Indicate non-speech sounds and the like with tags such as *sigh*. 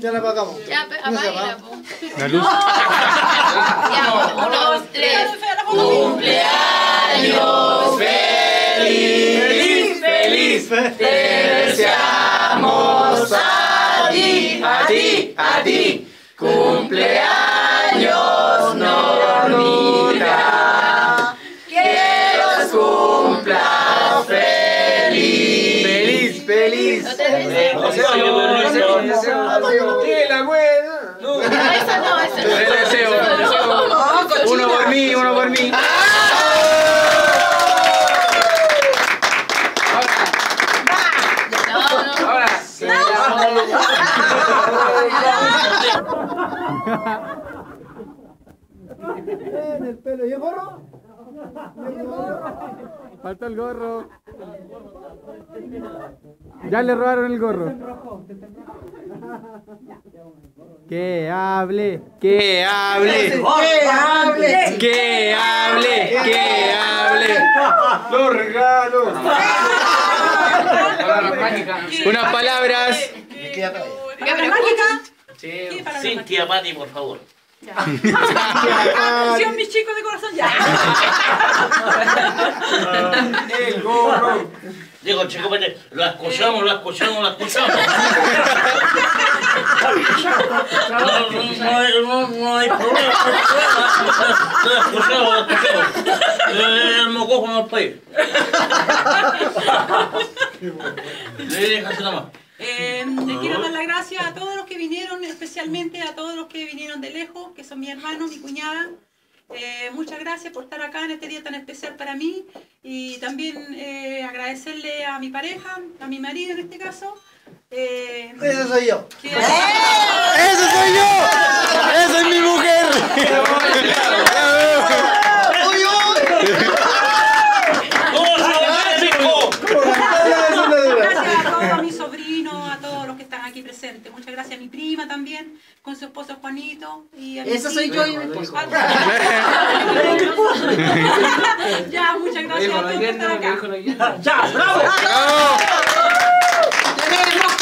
Ya la apagamos. Ya, apáguela. La luz. *laughs* Ya, uno, dos, tres. Cumpleaños feliz, feliz, te deseamos a ti, a ti, a ti. Cumpleaños, Feliz. No, esa no, esa no. El deseo, el deseo. Uno por mí, uno por mí. No, no. Ahora. En el pelo. ¿Y el gorro? Falta el gorro. Ya le robaron el gorro. Que hable, que hable, ¡Que hable! que hable, que hable. Los regalos. Unas palabras. Escucha. Cintia Pati, por favor. *laughs* Chicos de corazón, ya. *laughs* El gorro. Digo, chico, vete, lo escuchamos, lo escuchamos, lo escuchamos. *laughs* No, no, no, hay- no, no hay problema. Lo escuchamos, lo escuchamos. El mocojo no país. Le. Eh, quiero dar las gracias a todos los que vinieron, especialmente a todos los que vinieron de lejos, que son mi hermano, mi cuñada. Eh, muchas gracias por estar acá en este día tan especial para mí y también eh, agradecerle a mi pareja, a mi marido en este caso. eh, Ese soy yo. que- *laughs* ¡Eso soy yo! ¡Esa es mi mujer! Gracias a todos mis sobrinos, a todos los que están aquí presentes. Muchas también, con su esposo Juanito. Y Esa soy yo y mi esposo. *laughs* ya, muchas gracias a todos por estar acá. ¡Ya, bravo! ¡Bravo! ¡Queremos